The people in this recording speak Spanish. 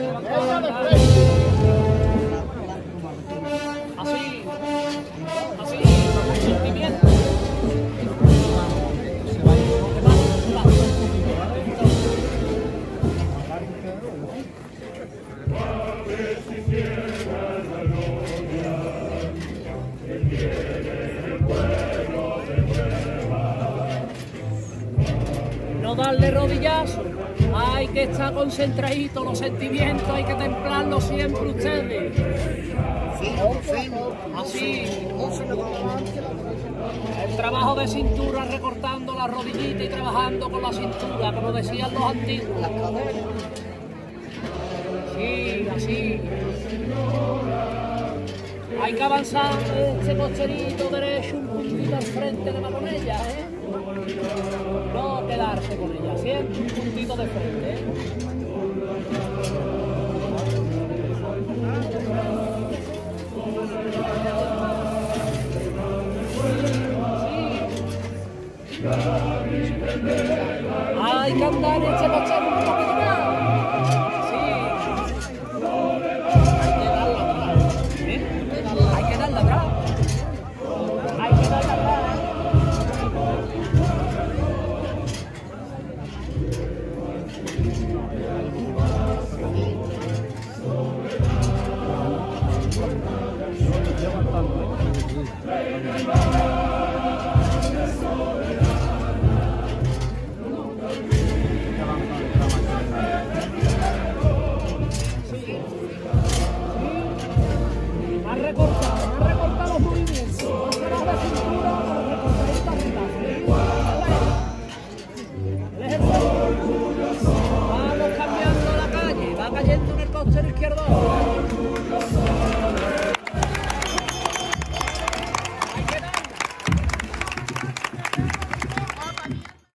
Thank you. Darle rodillazo, hay que estar concentradito, los sentimientos hay que templarlos siempre ustedes. Así, el trabajo de cintura recortando la rodillita y trabajando con la cintura, como decían los antiguos. Sí, así. Hay que avanzar este cocherito derecho un puntito al frente de con ella, ¿eh? No quedarse con ella, siempre un puntito de frente, ¿eh? Hay que andar cochero un poquito más. Más